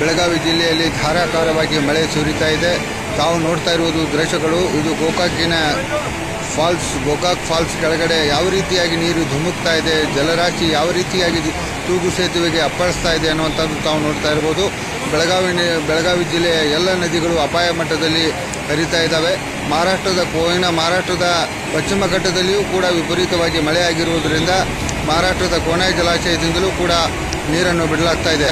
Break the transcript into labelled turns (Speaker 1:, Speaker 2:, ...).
Speaker 1: ಬೆಳಗಾವಿ ಜಿಲ್ಲೆಯಲ್ಲಿ ಧಾರಾಕಾರವಾಗಿ ಮಳೆ ಸುರಿತಾ ಇದೆ. ತಾವು ನೋಡ್ತಾ ಇರುವುದು ದೃಶ್ಯಗಳು. ಇದು ಗೋಕಾಕಿನ ಫಾಲ್ಸ್, ಗೋಕಾಕ್ ಫಾಲ್ಸ್ ಕೆಳಗಡೆ ಯಾವ ರೀತಿಯಾಗಿ ನೀರು ಧುಮುಕ್ತಾ ಇದೆ, ಜಲರಾಶಿ ಯಾವ ರೀತಿಯಾಗಿ ತೂಗು ಸೇತುವೆಗೆ ಅಪ್ಪಳಿಸ್ತಾ ಇದೆ ಅನ್ನುವಂಥದ್ದು ತಾವು ನೋಡ್ತಾ ಇರ್ಬೋದು. ಬೆಳಗಾವಿ ಬೆಳಗಾವಿ ಜಿಲ್ಲೆಯ ಎಲ್ಲ ನದಿಗಳು ಅಪಾಯ ಮಟ್ಟದಲ್ಲಿ ಹರಿತಾ ಇದ್ದಾವೆ. ಮಹಾರಾಷ್ಟ್ರದ ಕೋಯಿನ ಮಹಾರಾಷ್ಟ್ರದ ಪಶ್ಚಿಮ ಘಟ್ಟದಲ್ಲಿಯೂ ಕೂಡ ವಿಪರೀತವಾಗಿ ಮಳೆಯಾಗಿರುವುದರಿಂದ ಮಹಾರಾಷ್ಟ್ರದ ಕೋಣೆ ಜಲಾಶಯದಿಂದಲೂ ಕೂಡ ನೀರನ್ನು ಬಿಡಲಾಗ್ತಾ ಇದೆ.